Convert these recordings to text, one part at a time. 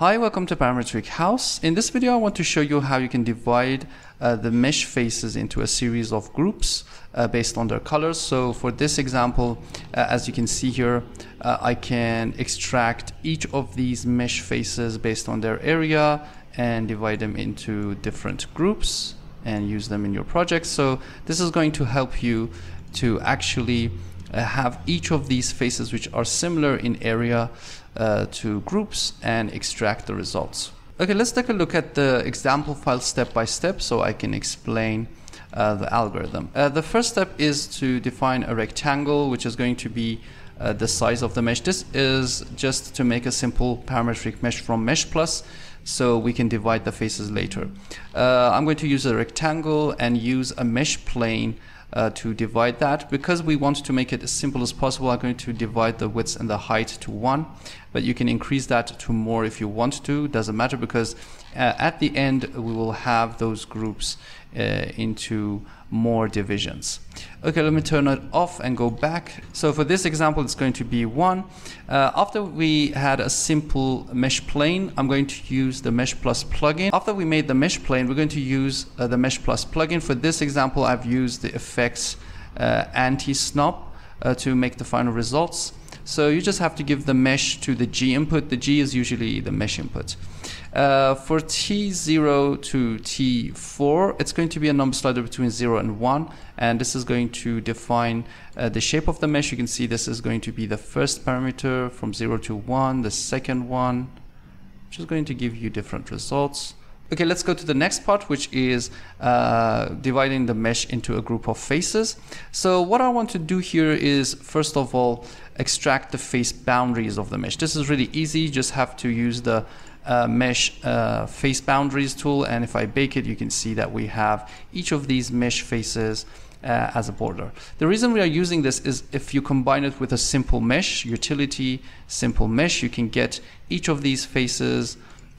Hi, welcome to Parametric House. In this video, I want to show you how you can divide uh, the mesh faces into a series of groups uh, based on their colors. So for this example, uh, as you can see here, uh, I can extract each of these mesh faces based on their area and divide them into different groups and use them in your project. So this is going to help you to actually uh, have each of these faces which are similar in area uh, to groups and extract the results. Okay, let's take a look at the example file step by step so I can explain uh, the algorithm. Uh, the first step is to define a rectangle which is going to be uh, the size of the mesh. This is just to make a simple parametric mesh from mesh plus so we can divide the faces later. Uh, I'm going to use a rectangle and use a mesh plane uh, to divide that. Because we want to make it as simple as possible, I'm going to divide the width and the height to 1, but you can increase that to more if you want to, doesn't matter because uh, at the end we will have those groups uh, into more divisions. Okay, let me turn it off and go back. So for this example, it's going to be one. Uh, after we had a simple mesh plane, I'm going to use the Mesh Plus plugin. After we made the mesh plane, we're going to use uh, the Mesh Plus plugin. For this example, I've used the effects uh, anti-snap uh, to make the final results. So you just have to give the mesh to the G input. The G is usually the mesh input. Uh, for T0 to T4, it's going to be a number slider between 0 and 1, and this is going to define uh, the shape of the mesh. You can see this is going to be the first parameter from 0 to 1, the second one, which is going to give you different results. Okay, let's go to the next part, which is uh, dividing the mesh into a group of faces. So what I want to do here is, first of all, extract the face boundaries of the mesh. This is really easy. You just have to use the uh, mesh uh, face boundaries tool. And if I bake it, you can see that we have each of these mesh faces uh, as a border. The reason we are using this is if you combine it with a simple mesh utility, simple mesh, you can get each of these faces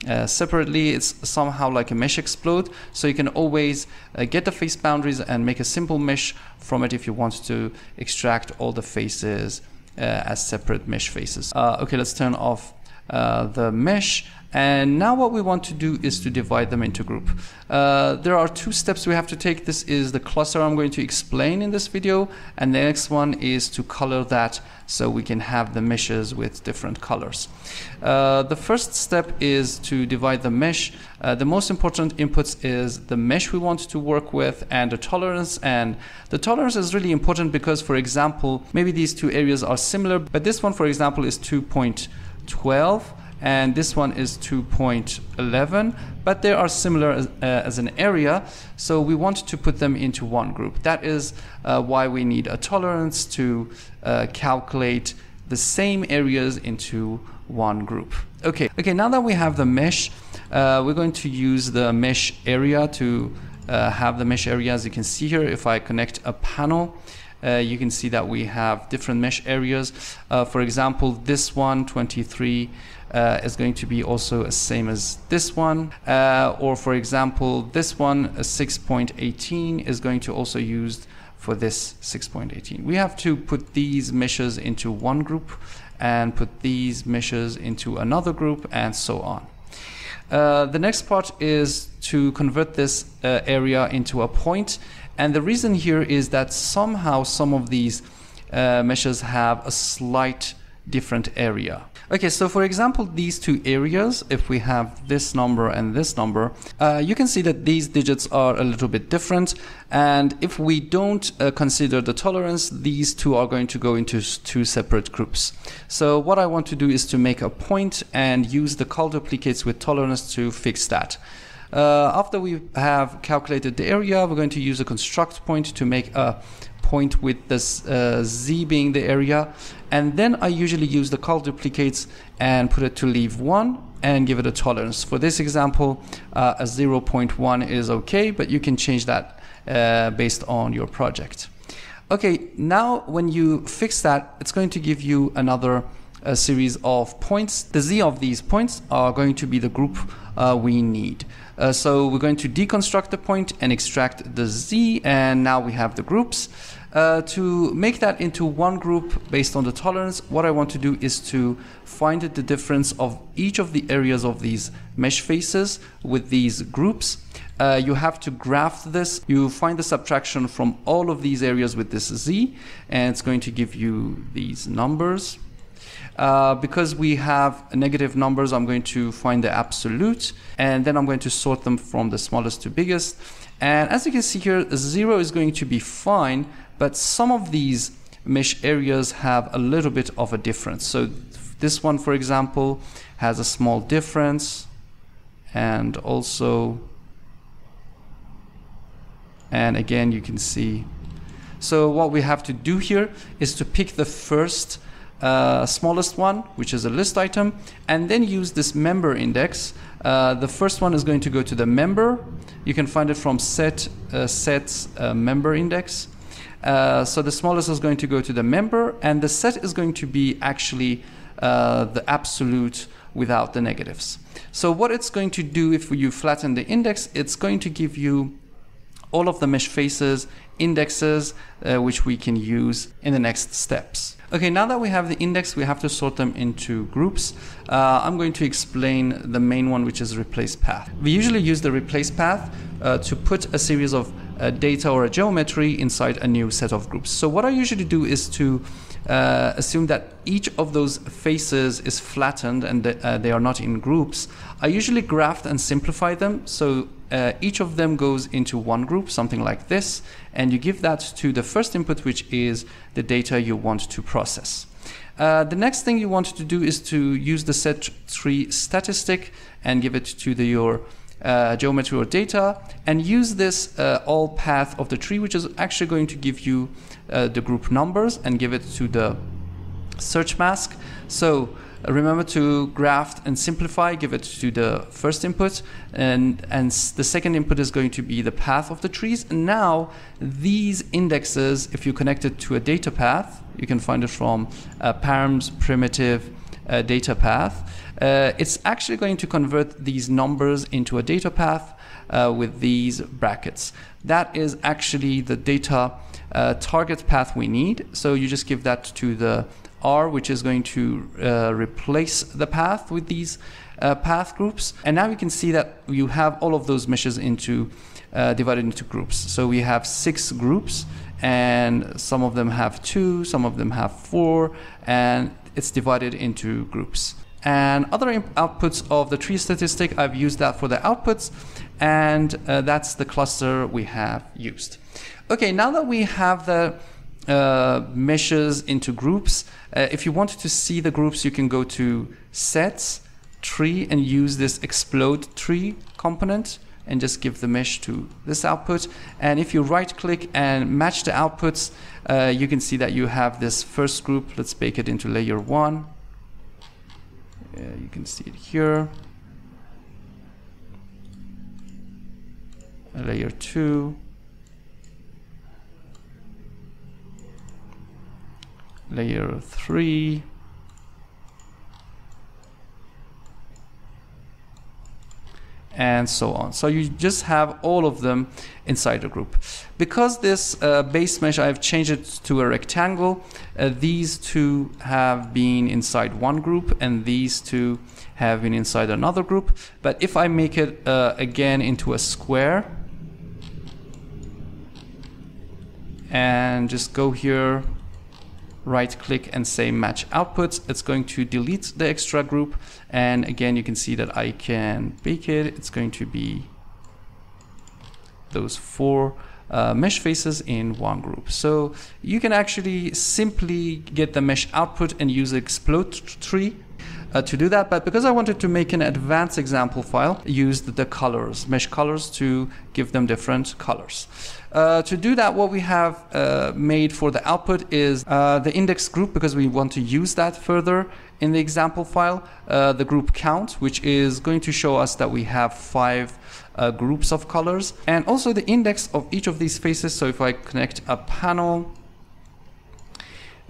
uh, separately it's somehow like a mesh explode. So you can always uh, get the face boundaries and make a simple mesh from it if you want to extract all the faces uh, as separate mesh faces. Uh, okay let's turn off uh, the mesh and now what we want to do is to divide them into group. Uh, there are two steps we have to take. This is the cluster I'm going to explain in this video. And the next one is to color that so we can have the meshes with different colors. Uh, the first step is to divide the mesh. Uh, the most important inputs is the mesh we want to work with and the tolerance. And the tolerance is really important because, for example, maybe these two areas are similar, but this one, for example, is 2.12 and this one is 2.11 but they are similar as, uh, as, an area so we want to put them into one group. That is uh, why we need a tolerance to uh, calculate the same areas into one group. Okay okay now that we have the mesh uh, we're going to use the mesh area to uh, have the mesh area. As you can see here if I connect a panel uh, you can see that we have different mesh areas. Uh, for example, this one, 23, uh, is going to be also the same as this one. Uh, or for example, this one, 6.18, is going to also used for this 6.18. We have to put these meshes into one group and put these meshes into another group and so on. Uh, the next part is to convert this uh, area into a point and the reason here is that somehow some of these uh, meshes have a slight different area. Okay, so for example, these two areas, if we have this number and this number, uh, you can see that these digits are a little bit different. And if we don't uh, consider the tolerance, these two are going to go into two separate groups. So what I want to do is to make a point and use the cull duplicates with tolerance to fix that. Uh, after we have calculated the area, we're going to use a construct point to make a point with this uh, z being the area. And then I usually use the cull duplicates and put it to leave one and give it a tolerance. For this example, uh, a 0.1 is okay, but you can change that uh, based on your project. Okay, now when you fix that, it's going to give you another a series of points. The z of these points are going to be the group uh, we need. Uh, so we're going to deconstruct the point and extract the z, and now we have the groups. Uh, to make that into one group based on the tolerance, what I want to do is to find the difference of each of the areas of these mesh faces with these groups. Uh, you have to graft this. You find the subtraction from all of these areas with this z, and it's going to give you these numbers. Uh, because we have negative numbers, I'm going to find the absolute, and then I'm going to sort them from the smallest to biggest. And as you can see here, zero is going to be fine, but some of these mesh areas have a little bit of a difference. So this one, for example, has a small difference, and also, and again, you can see. So what we have to do here is to pick the first uh, smallest one, which is a list item, and then use this member index. Uh, the first one is going to go to the member. You can find it from set uh, sets uh, member index. Uh, so the smallest is going to go to the member, and the set is going to be actually uh, the absolute without the negatives. So what it's going to do if you flatten the index, it's going to give you all of the mesh faces, indexes, which we can use in the next steps. Okay, now that we have the index, we have to sort them into groups. Uh, I'm going to explain the main one, which is replace path. We usually use the replace path uh, to put a series of uh, data or a geometry inside a new set of groups. So what I usually do is to uh, assume that each of those faces is flattened and uh, they are not in groups. I usually graft and simplify them. So uh, each of them goes into one group, something like this, and you give that to the first input, which is the data you want to process. Uh, the next thing you want to do is to use the set tree statistic and give it to the, your uh, geometry or data and use this uh, all path of the tree, which is actually going to give you uh, the group numbers and give it to the search mask. So remember to graft and simplify, give it to the first input, and, and the second input is going to be the path of the trees. And now these indexes, if you connect it to a data path, you can find it from uh, params primitive uh, data path. Uh, it's actually going to convert these numbers into a data path uh, with these brackets. That is actually the data uh, target path we need. So you just give that to the R, which is going to uh, replace the path with these uh, path groups. And now you can see that you have all of those meshes into uh, divided into groups. So we have six groups, and some of them have two, some of them have four, and it's divided into groups. And other outputs of the tree statistic, I've used that for the outputs, and uh, that's the cluster we have used. Okay, now that we have the uh, meshes into groups. Uh, if you wanted to see the groups, you can go to sets, tree, and use this explode tree component and just give the mesh to this output. And if you right click and match the outputs, uh, you can see that you have this first group. Let's bake it into layer one. you can see it here. Layer two. Layer 3 and so on. So you just have all of them inside a group. Because this uh, base mesh, I've changed it to a rectangle, uh, these two have been inside one group and these two have been inside another group. But if I make it uh, again into a square and just go here right click and say match outputs. It's going to delete the extra group. And again you can see that I can bake it. It's going to be those four uh, mesh faces in one group. So you can actually simply get the mesh output and use explode tree uh, to do that. But because I wanted to make an advanced example file, used the colors, mesh colors to give them different colors. Uh, to do that, what we have uh, made for the output is uh, the index group because we want to use that further in the example file. Uh, the group count, which is going to show us that we have five uh, groups of colors. And also the index of each of these faces. So if I connect a panel,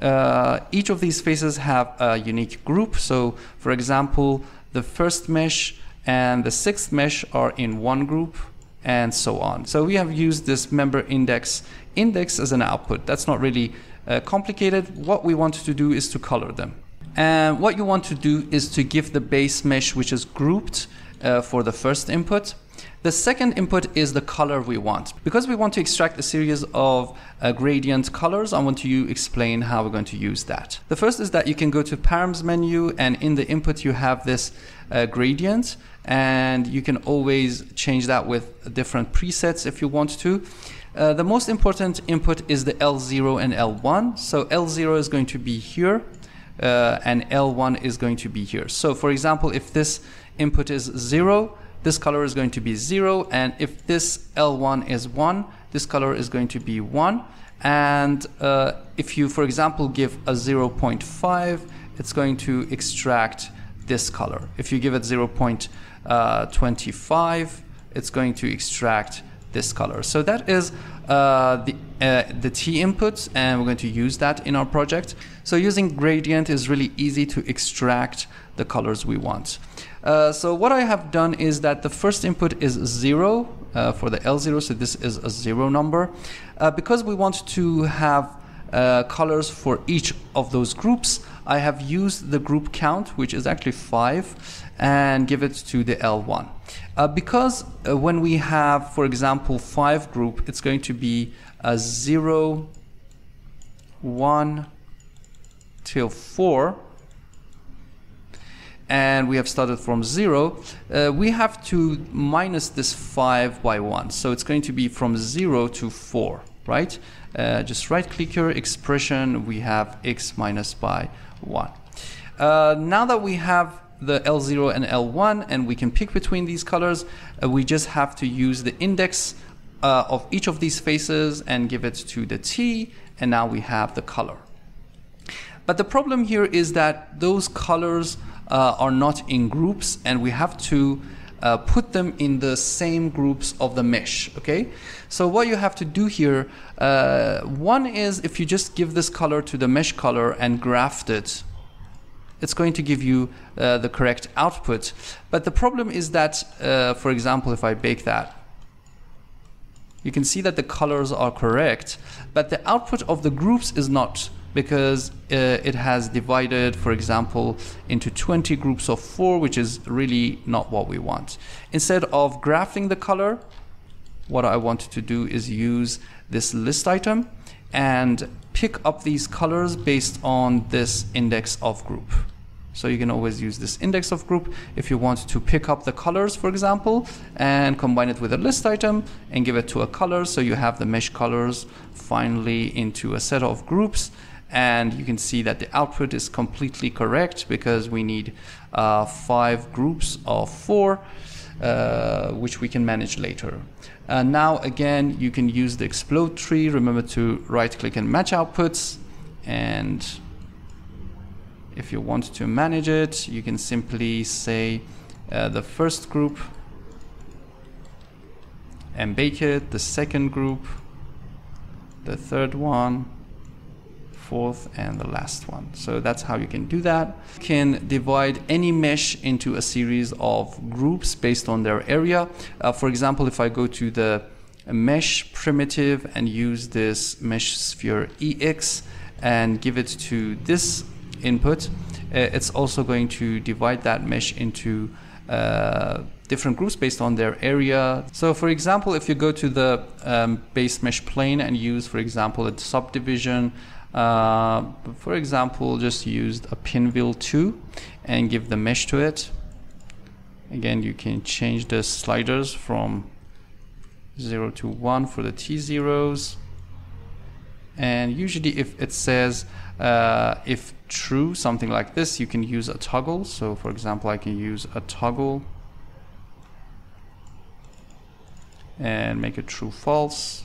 uh, each of these faces have a unique group. So for example, the first mesh and the sixth mesh are in one group and so on. So we have used this member index index as an output. That's not really uh, complicated. What we want to do is to color them. And what you want to do is to give the base mesh which is grouped uh, for the first input. The second input is the color we want. Because we want to extract a series of uh, gradient colors, I want to explain how we're going to use that. The first is that you can go to params menu and in the input you have this uh, gradient and you can always change that with different presets if you want to. Uh, the most important input is the L0 and L1. So L0 is going to be here uh, and L1 is going to be here. So for example, if this input is 0, this color is going to be 0 and if this L1 is 1 this color is going to be 1 and uh, if you for example give a 0.5 it's going to extract this color. If you give it 0.25 it's going to extract this color. So that is uh, the, uh, the T inputs and we're going to use that in our project. So using gradient is really easy to extract the colors we want. Uh, so what I have done is that the first input is 0 uh, for the L0, so this is a 0 number. Uh, because we want to have uh, colors for each of those groups, I have used the group count, which is actually 5, and give it to the L1. Uh, because when we have, for example, 5 group, it's going to be a 0, 1, till 4, and we have started from zero, uh, we have to minus this five by one. So it's going to be from zero to four, right? Uh, just right click your expression, we have x minus by one. Uh, now that we have the L0 and L1 and we can pick between these colors, uh, we just have to use the index uh, of each of these faces and give it to the T and now we have the color. But the problem here is that those colors uh, are not in groups and we have to uh, put them in the same groups of the mesh okay so what you have to do here uh, one is if you just give this color to the mesh color and graft it it's going to give you uh, the correct output but the problem is that uh, for example if I bake that you can see that the colors are correct but the output of the groups is not because uh, it has divided, for example, into 20 groups of four, which is really not what we want. Instead of grafting the color, what I wanted to do is use this list item and pick up these colors based on this index of group. So you can always use this index of group if you want to pick up the colors, for example, and combine it with a list item and give it to a color. So you have the mesh colors finally into a set of groups and you can see that the output is completely correct because we need uh, five groups of four uh, which we can manage later. Uh, now again you can use the explode tree remember to right click and match outputs and if you want to manage it you can simply say uh, the first group and bake it the second group the third one fourth and the last one. So that's how you can do that. You can divide any mesh into a series of groups based on their area. Uh, for example, if I go to the mesh primitive and use this mesh sphere EX and give it to this input, uh, it's also going to divide that mesh into uh, different groups based on their area. So for example, if you go to the um, base mesh plane and use, for example, a subdivision uh, for example, just used a pinwheel 2 and give the mesh to it. Again, you can change the sliders from 0 to 1 for the T0s. And usually if it says uh, if true, something like this, you can use a toggle. So for example, I can use a toggle and make it true false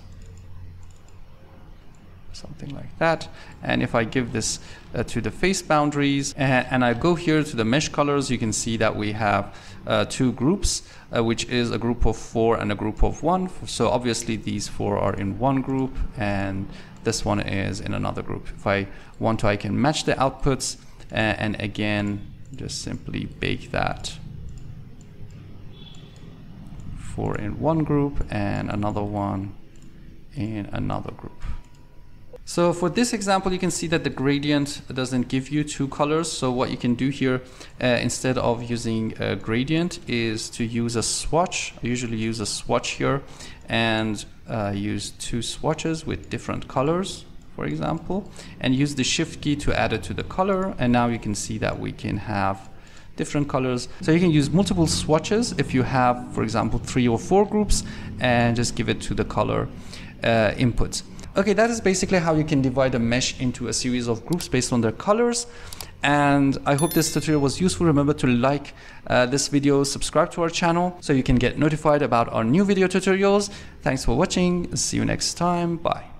something like that. And if I give this uh, to the face boundaries and, and, I go here to the mesh colors, you can see that we have uh, two groups, uh, which is a group of four and a group of one. So obviously these four are in one group and this one is in another group. If I want to, I can match the outputs and again, just simply bake that 4 in one group and another one in another group. So for this example, you can see that the gradient doesn't give you two colors. So what you can do here, uh, instead of using a gradient, is to use a swatch. I usually use a swatch here and uh, use two swatches with different colors, for example, and use the shift key to add it to the color. And now you can see that we can have different colors. So you can use multiple swatches if you have, for example, three or four groups and just give it to the color uh, inputs. Okay, that is basically how you can divide a mesh into a series of groups based on their colors. And I hope this tutorial was useful. Remember to like uh, this video, subscribe to our channel so you can get notified about our new video tutorials. Thanks for watching. See you next time. Bye.